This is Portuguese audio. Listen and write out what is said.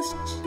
podcast.